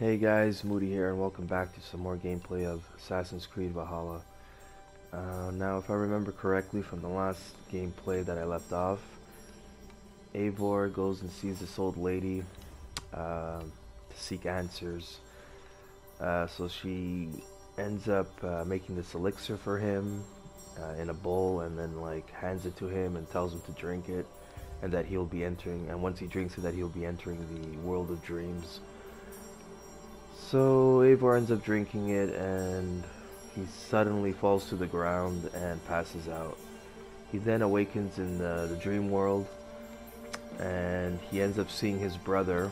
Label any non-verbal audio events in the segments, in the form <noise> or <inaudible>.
Hey guys, Moody here, and welcome back to some more gameplay of Assassin's Creed Valhalla. Uh, now, if I remember correctly from the last gameplay that I left off, Eivor goes and sees this old lady uh, to seek answers. Uh, so she ends up uh, making this elixir for him uh, in a bowl, and then like hands it to him and tells him to drink it, and that he'll be entering. And once he drinks it, that he'll be entering the world of dreams. So Eivor ends up drinking it and he suddenly falls to the ground and passes out. He then awakens in the, the dream world and he ends up seeing his brother,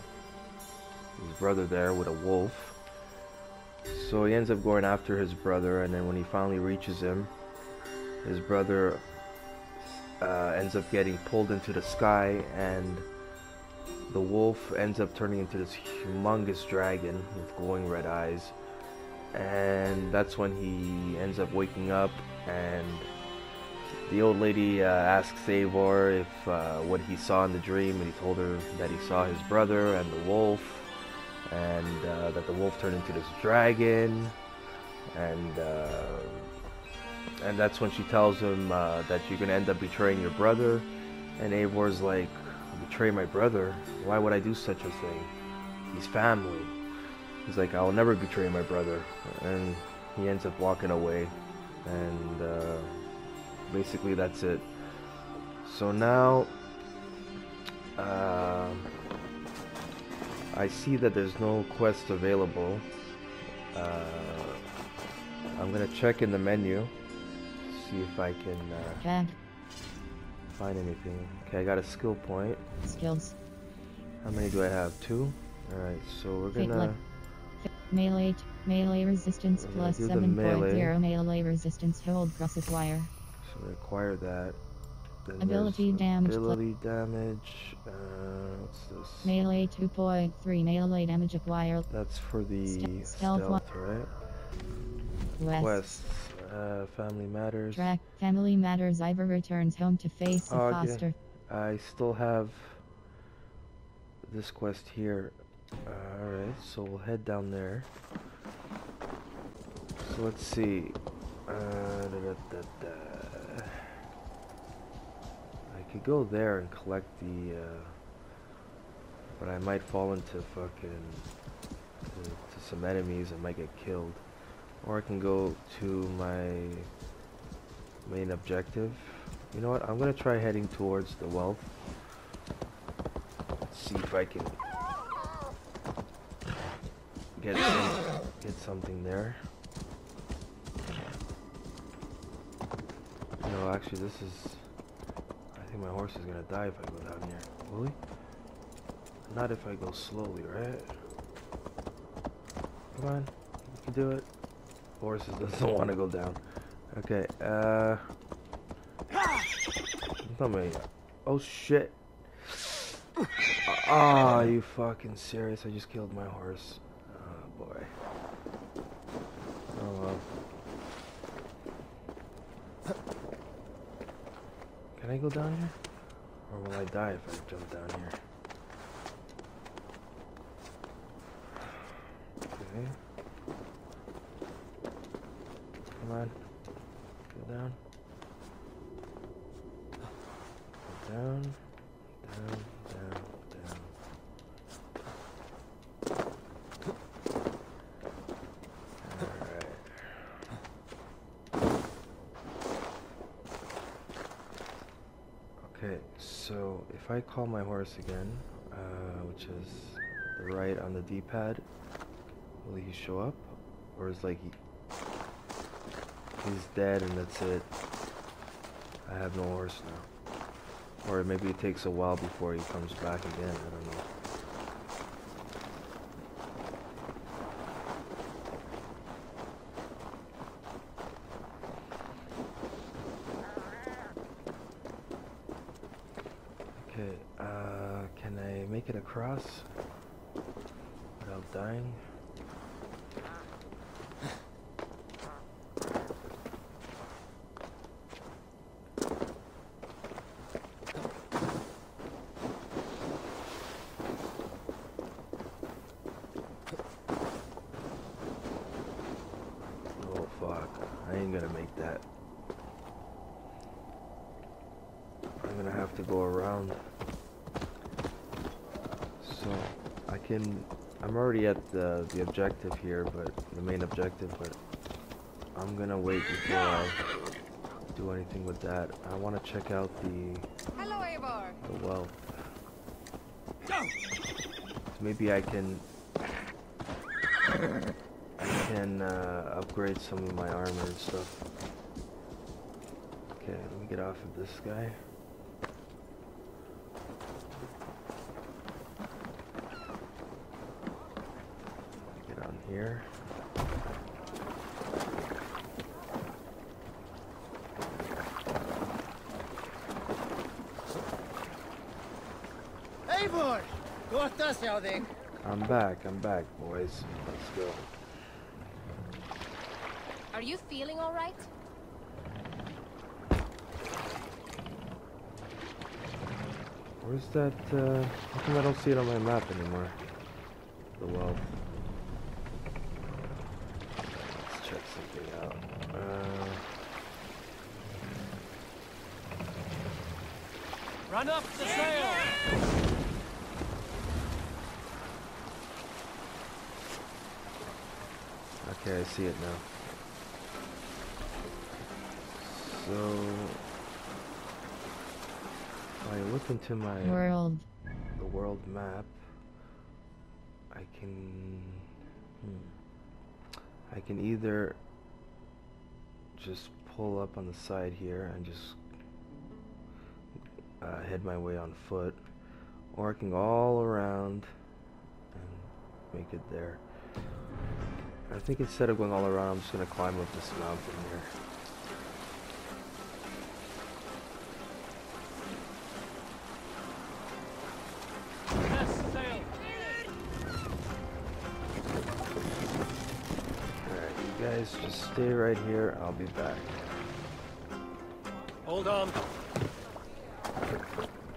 his brother there with a wolf. So he ends up going after his brother and then when he finally reaches him, his brother uh, ends up getting pulled into the sky and the wolf ends up turning into this humongous dragon with glowing red eyes. And that's when he ends up waking up and the old lady uh, asks Eivor if uh, what he saw in the dream and he told her that he saw his brother and the wolf and uh, that the wolf turned into this dragon and uh, and that's when she tells him uh, that you're gonna end up betraying your brother and Eivor's like betray my brother. Why would I do such a thing? He's family. He's like, I'll never betray my brother. And he ends up walking away. And uh, basically, that's it. So now, uh, I see that there's no quest available. Uh, I'm gonna check in the menu, see if I can. Uh, find anything. Okay, I got a skill point. Skills. How many do I have? Two? Alright, so we're gonna... Melee, melee resistance plus 7.0 melee. melee resistance hold plus acquire. So we acquire that. Then ability damage. Ability damage. Uh, what's this? Melee 2.3 melee damage acquired. That's for the St stealth, stealth right? Quest. Uh, family Matters. Track Family Matters. Eivor returns home to face a foster. I still have this quest here. Uh, Alright, so we'll head down there. So let's see. Uh, da, da, da, I could go there and collect the, uh, but I might fall into fucking, to, to some enemies and might get killed. Or I can go to my main objective. You know what? I'm gonna try heading towards the wealth. Let's see if I can get some, get something there. No, actually, this is. I think my horse is gonna die if I go down here. Will he? Not if I go slowly, right? Come on, you can do it. Horses doesn't want to go down. Okay, uh... Me. Oh shit. Ah, oh, you fucking serious? I just killed my horse. Oh boy. Oh well. Can I go down here? Or will I die if I jump down here? Okay. Come on. Go down. Go down. Down, down, down. Alright. Okay, so if I call my horse again, uh, which is the right on the D-pad, will he show up? Or is like he He's dead and that's it. I have no horse now. Or maybe it takes a while before he comes back again, I don't know. Okay, uh, can I make it across without dying? Fuck, I ain't gonna make that. I'm gonna have to. So, I can... I'm already at the, the objective here, but... The main objective, but... I'm gonna wait before I do anything with that. I want to check out the... Hello, Eivor. The wealth. So maybe I can... I can uh, upgrade some of my armor and stuff. Okay, let me get off of this guy. Get on here. Eivor! Gott að sjá þig. I'm back, I'm back, boys. Let's go. Are you feeling all right? Where's that, uh, how come I don't see it on my map anymore? The wealth. Let's check something out. Uh, Run up the sail! okay, I see it now. So, I look into my World. the world map, I can hmm, I can either just pull up on the side here and just uh, head my way on foot, or I can go all around and make it there. I think instead of going all around, I'm just gonna climb up this mountain here. Alright, you guys just stay right here. I'll be back. Hold on. はい。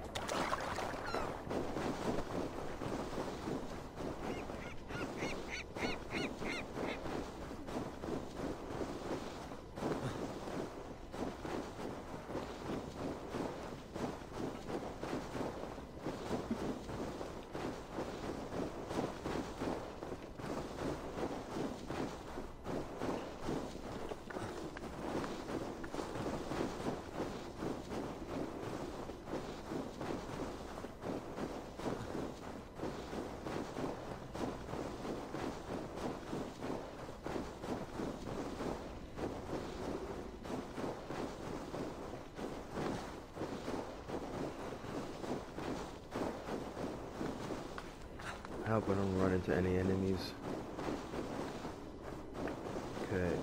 I hope I don't run into any enemies. Okay,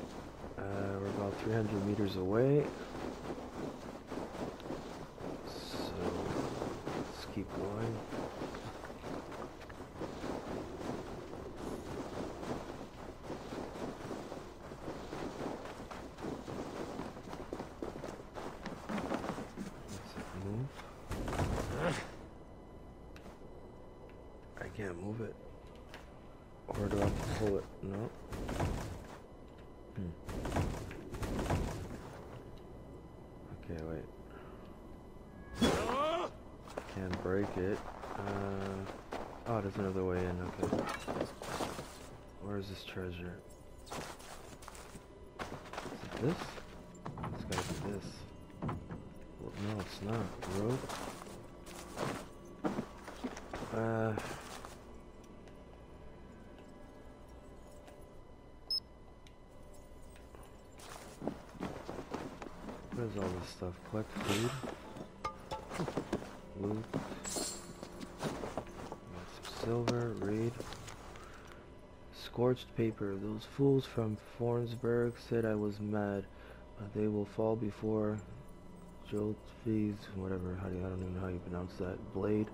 uh, we're about 300 meters away. So, let's keep going. Let's move. I can't move it. Or do I have to pull it? No. Hmm. Okay, wait. Can't break it. Uh, oh, there's another way in. Okay. Where is this treasure? Is this? It's gotta be this. Well, no, it's not. Rope. Uh. Where's all this stuff? Collect food. Loot. Got some silver. Read. Scorched paper. Those fools from Fornburg said I was mad. But they will fall before Joltvi's, whatever, how do you, I don't even know how you pronounce that, blade.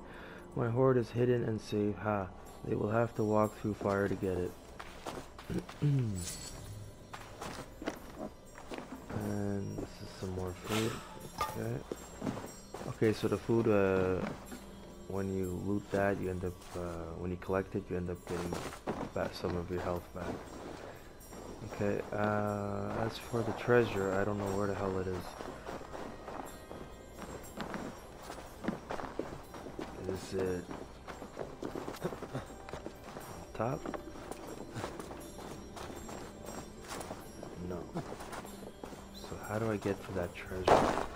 My hoard is hidden and safe. Ha! They will have to walk through fire to get it. <clears throat> and this is some more food. Okay. Okay, so the food, uh, when you loot that, you end up, uh, when you collect it, you end up getting back some of your health back. Okay, uh, as for the treasure, I don't know where the hell it is. Is it top? No. So how do I get to that treasure?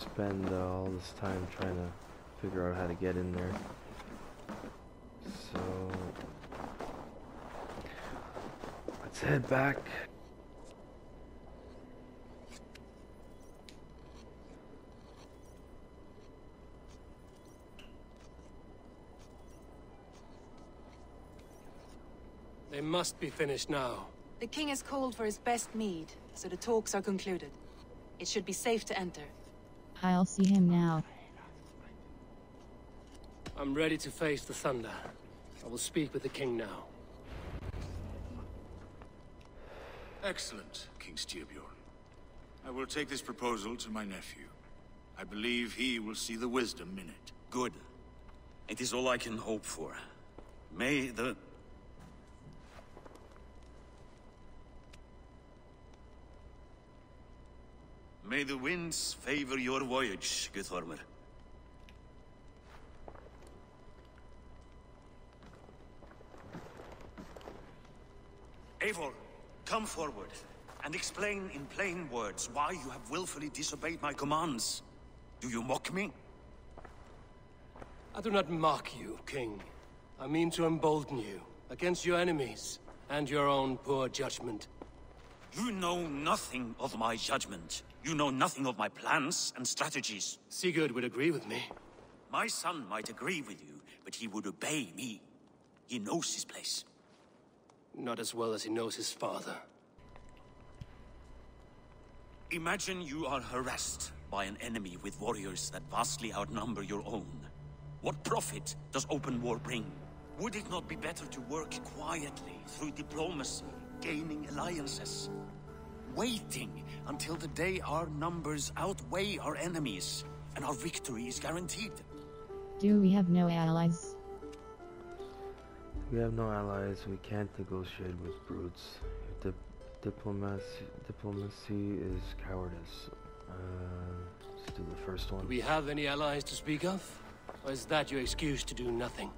Know, I'm not gonna spend uh, all this time trying to figure out how to get in there. So let's head back. They must be finished now. The king has called for his best mead, so the talks are concluded. It should be safe to enter. I'll see him now. I'm ready to face the thunder. I will speak with the king now. Excellent, King Styrbjorn. I will take this proposal to my nephew. I believe he will see the wisdom in it. Good. It is all I can hope for. May the... May the winds favor your voyage, Guthormer. Eivor, come forward and explain in plain words why you have willfully disobeyed my commands. Do you mock me? I do not mock you, king. I mean to embolden you against your enemies and your own poor judgment. You know nothing of my judgment. You know nothing of my plans and strategies. Sigurd would agree with me. My son might agree with you, but he would obey me. He knows his place. Not as well as he knows his father. Imagine you are harassed by an enemy with warriors that vastly outnumber your own. What profit does open war bring? Would it not be better to work quietly through diplomacy, gaining alliances? Waiting until the day our numbers outweigh our enemies, and our victory is guaranteed. Do we have no allies? We have no allies. We can't negotiate with brutes. Dip diplomacy, diplomacy is cowardice. Uh, let's do the first one. Do we have any allies to speak of? Or is that your excuse to do nothing?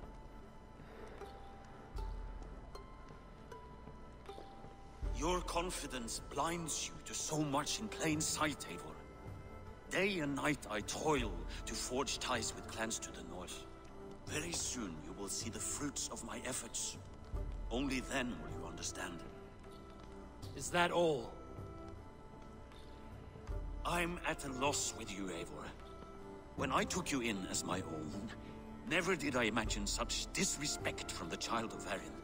Your confidence blinds you to so much in plain sight, Eivor. Day and night I toil to forge ties with clans to the north. Very soon you will see the fruits of my efforts. Only then will you understand. Is that all? I'm at a loss with you, Eivor. When I took you in as my own, never did I imagine such disrespect from the child of Varin.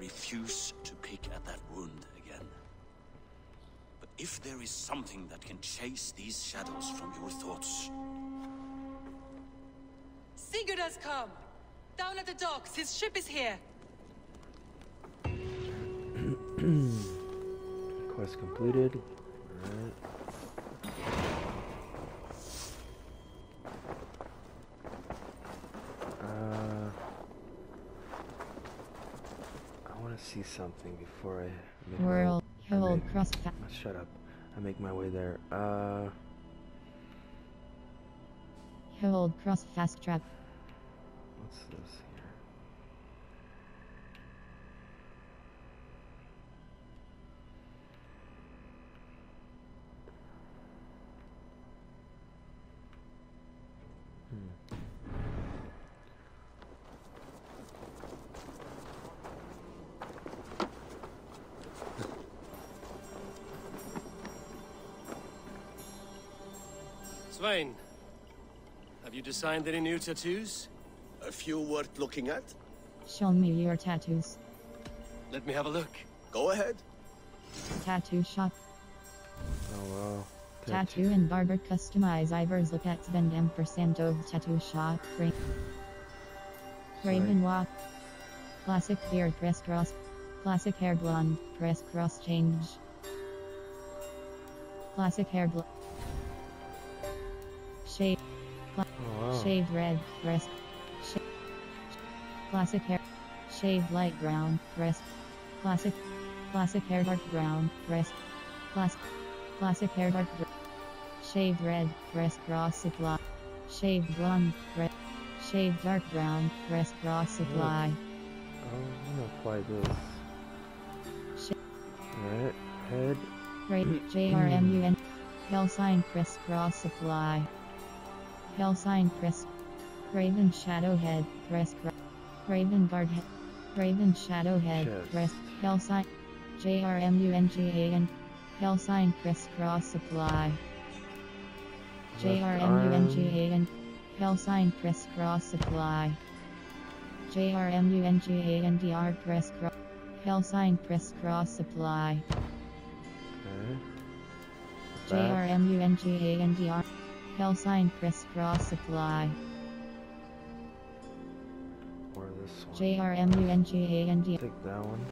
Refuse to pick at that wound again. But if there is something that can chase these shadows from your thoughts, Sigurd has come! Down at the docks, his ship is here! <clears throat> Quest completed. Alright. Uh, I want to see something before I make my- World, I hold make- cross Shut up. I make my way there. Uh, hold cross fast trap. what's this Svein, have you designed any new tattoos? A few worth looking at? Show me your tattoos. Let me have a look. Go ahead. Tattoo shop. Oh wow. Tattoo and barber customize Ivers Lipetz Vendem percent of tattoo shop. Ra- Raven walk. Classic beard press cross. Classic hair blonde press cross change. Classic hair blonde. Shade. Oh wow. Shaved red, press. Sh- classic hair. Shaved light brown, press. Classic. Classic hair dark brown, press. Class. Classic hair dark. Br- shaved red, press cross supply. Shaved blonde, press. Shaved dark brown, cross supply. Oh, I'm gonna apply this. Alright, head. Right. Hell <clears throat> sign press cross supply. Hell sign press. Raven shadow head press. Raven guard head. Raven shadow head Chest. press. Hell sign. JRMUNGAN. Hell sign press cross supply. JRMUNGAN. Hell sign press cross supply. Jörmungandr press cross. Hell sign press cross supply. Jörmungandr. Hell sign press cross supply. Or this one. Jörmungandr. Take that one.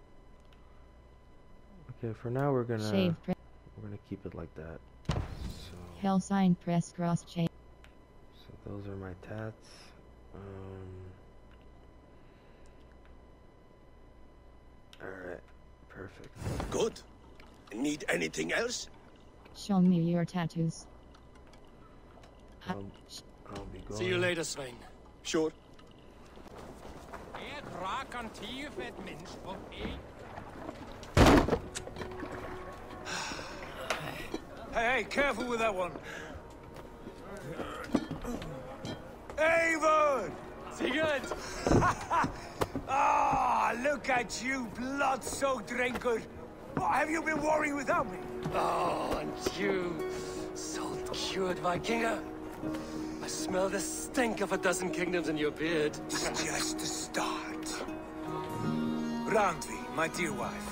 Okay, for now we're gonna Shave we're gonna keep it like that. So, Hell sign press cross chain. so those are my tats. Um. All right, perfect. Good. Need anything else? Show me your tattoos. Ha- I'll, I'll be going. See you later, Svein. Sure. <sighs> Hey, hey, careful with that one. Eivor! Sigurd! <laughs> Ah, look at you, blood-soaked drunkard. What have you been worrying without me? Oh, and you, salt-cured Vikinger. I smell the stink of a dozen kingdoms in your beard. It's just the start. Randvi, my dear wife,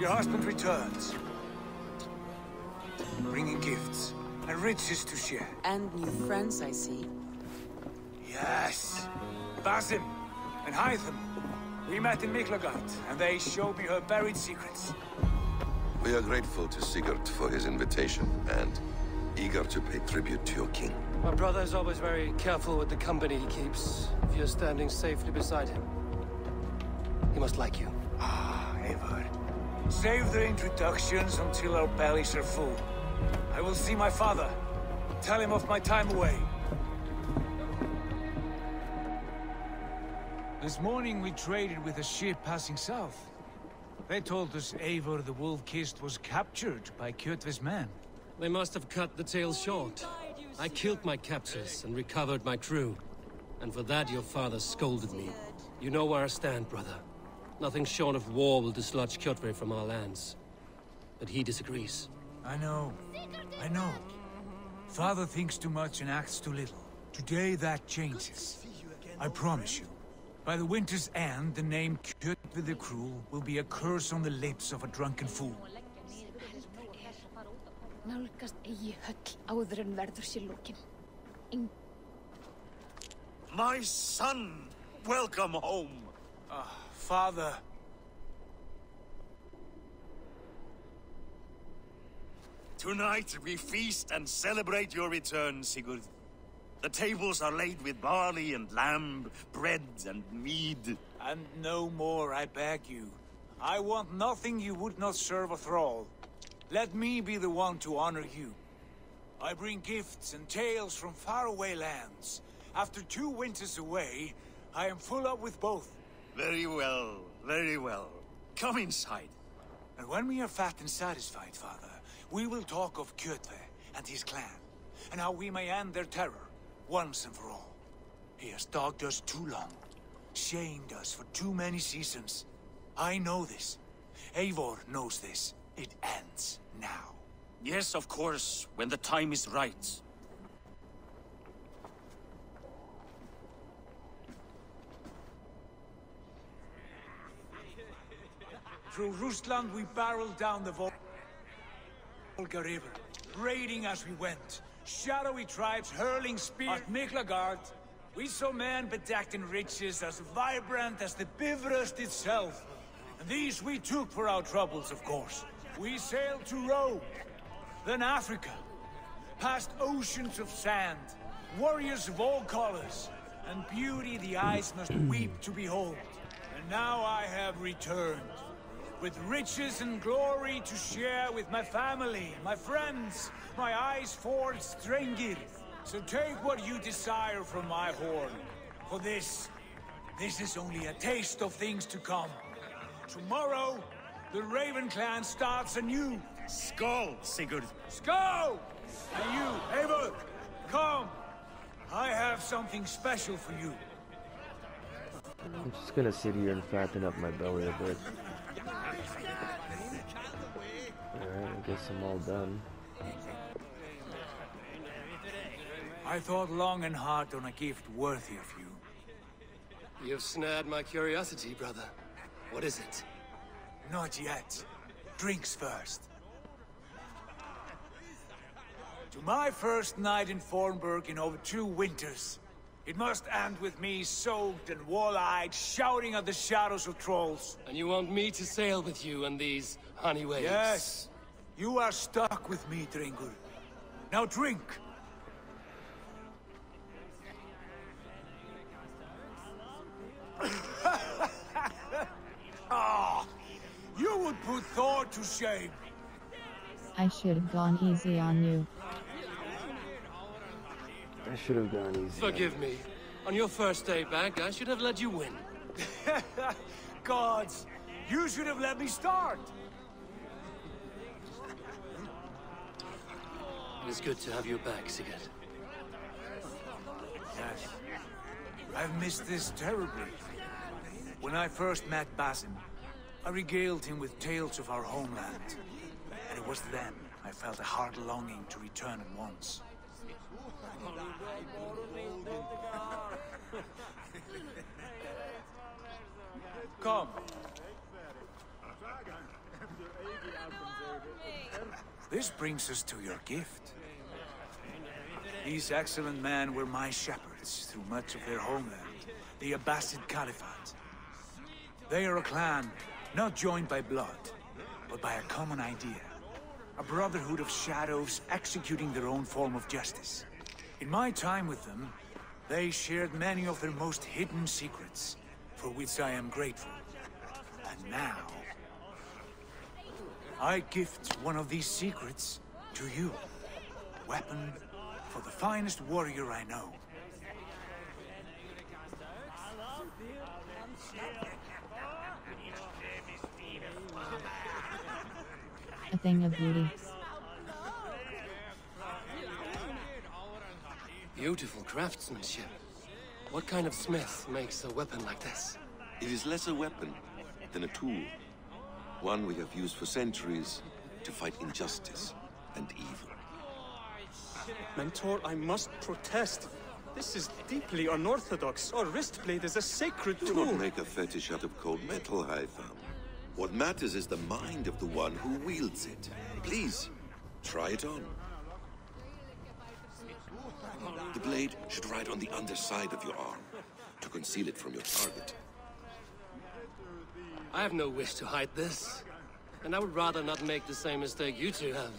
your husband returns. Bringing gifts and riches to share. And new friends, I see. Yes. Basim and Hytham. We met in Miklagard, and they showed me her buried secrets. We are grateful to Sigurd for his invitation and eager to pay tribute to your king. My brother is always very careful with the company he keeps. If you're standing safely beside him, he must like you. Ah, Eivor. Save the introductions until our bellies are full. I will see my father. Tell him of my time away. This morning we traded with a ship passing south. They told us Eivor the Wolf-Kissed was captured by Kjotve's men. They must have cut the tale short. I killed my captors and recovered my crew. And for that your father scolded me. You know where I stand, brother. Nothing shorn of war will dislodge Kjotve from our lands. But he disagrees. I know. I know. Father thinks too much and acts too little. Today that changes. I promise you. By the winter's end, the name Kjotve the Cruel will be a curse on the lips of a drunken fool. Nálgast eigi höll áður en verður sér lókin. My son! Welcome home! Ah, Father. Tonight we feast and celebrate your return, Sigurd. The tables are laid with barley and lamb, bread and mead. And no more, I beg you. I want nothing you would not serve a thrall. Let me be the one to honor you. I bring gifts and tales from faraway lands. After two winters away, I am full up with both. Very well, very well. Come inside. And when we are fat and satisfied, Father, we will talk of Kjotve and his clan, and how we may end their terror, once and for all. He has dogged us too long, shamed us for too many seasons. I know this. Eivor knows this. It ends now. Yes, of course, when the time is right. <laughs> Through Rusland, we barreled down the Vol Volga River, raiding as we went. Shadowy tribes hurling spears. At Miklagard, we saw men bedecked in riches as vibrant as the Bifrost itself. And these we took for our troubles, of course. We sailed to Rome, then Africa, past oceans of sand, warriors of all colors, and beauty the eyes must hmm. weep to behold. And now I have returned, with riches and glory to share with my family, my friends, my eyes forged drengir. So take what you desire from my horn. For this, this is only a taste of things to come. Tomorrow, the Raven clan starts anew. Skål, Sigurd. Skål! And you, Eivor, come. I have something special for you. I'm just gonna sit here and fatten up my belly a bit. Alright, I guess I'm all done. I thought long and hard on a gift worthy of you. You've snared my curiosity, brother. What is it? Not yet. Drinks first. To my first night in Fornburg in over two winters. It must end with me soaked and wall-eyed, shouting at the shadows of trolls. And you want me to sail with you on these honey waves? Yes. You are stuck with me, drengr. Now drink. To shame. I should have gone easy on you. I should have gone easy. Forgive me. On your first day back, I should have let you win. <laughs> Gods, you should have let me start. It is good to have you back, Sigurd. Yes. I've missed this terribly. When I first met Basim, I regaled him with tales of our homeland. And it was then I felt a heart longing to return at once. Come. This brings us to your gift. These excellent men were my shepherds through much of their homeland, the Abbasid Caliphate. They are a clan, not joined by blood, but by a common idea. A brotherhood of shadows executing their own form of justice. In my time with them, they shared many of their most hidden secrets, for which I am grateful. And now... I gift one of these secrets to you. A Weapon for the finest warrior I know. A thing of beauty. Beautiful craftsmanship. What kind of smith makes a weapon like this? It is less a weapon than a tool. One we have used for centuries to fight injustice and evil. Mentor, I must protest. This is deeply unorthodox. Our wrist blade is a sacred tool. Do not make a fetish out of cold metal, Hytham. What matters is the mind of the one who wields it. Please, try it on. The blade should ride on the underside of your arm to conceal it from your target. I have no wish to hide this. And I would rather not make the same mistake you two have.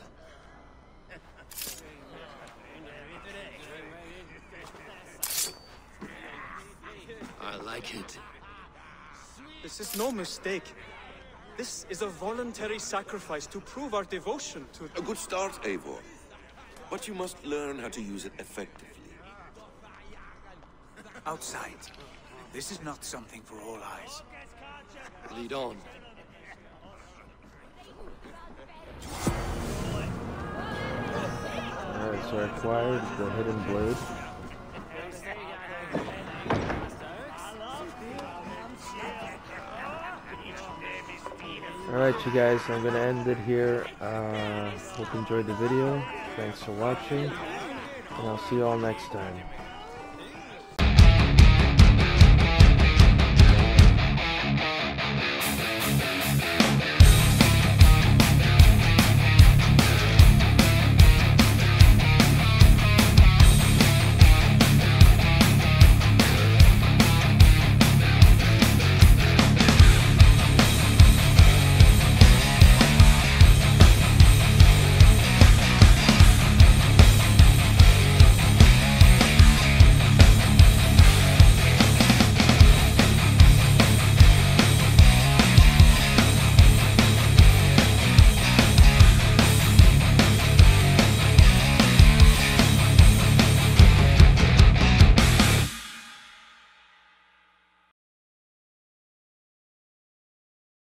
I like it. This is no mistake. This is a voluntary sacrifice to prove our devotion to... A good start, Eivor. But you must learn how to use it effectively. Outside. This is not something for all eyes. Lead on. Alright, so I acquired the hidden blade. Alright you guys, I'm gonna end it here. Uh, hope you enjoyed the video. Thanks for watching. And I'll see you all next time.